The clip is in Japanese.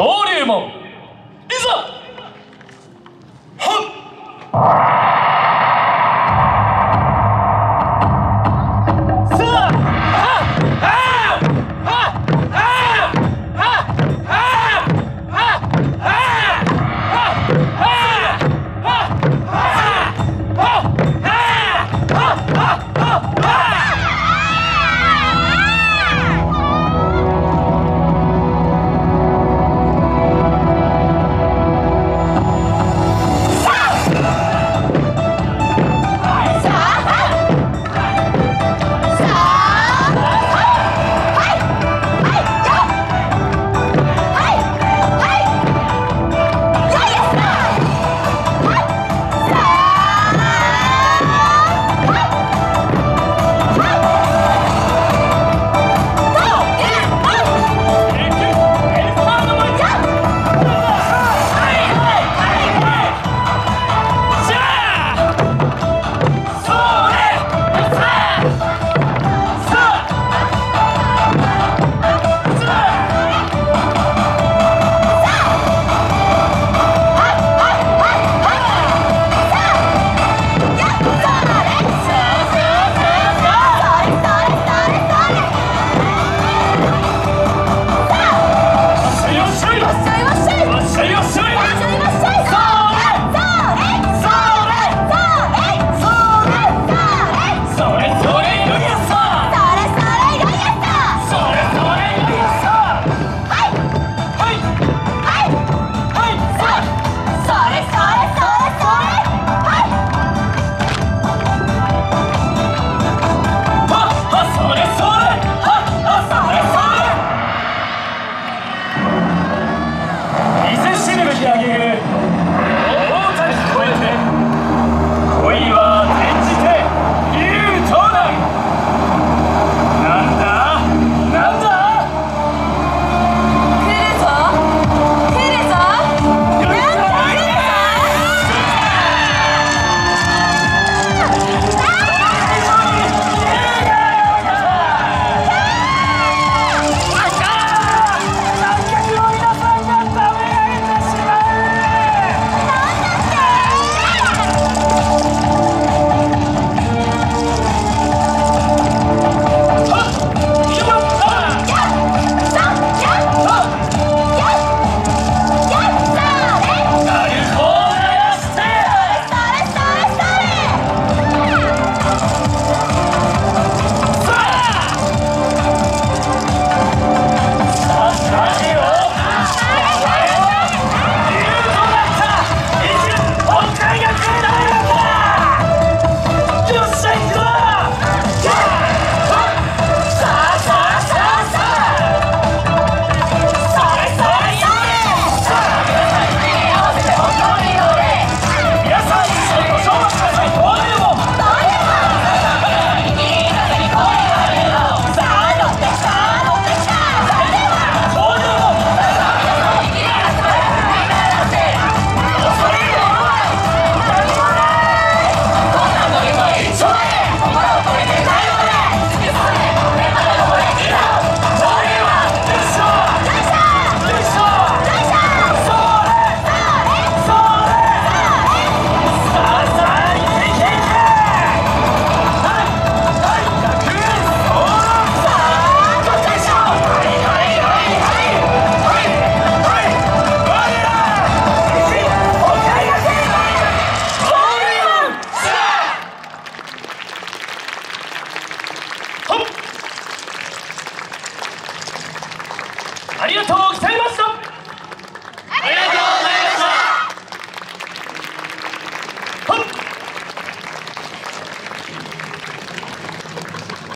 登竜門。いざはっ！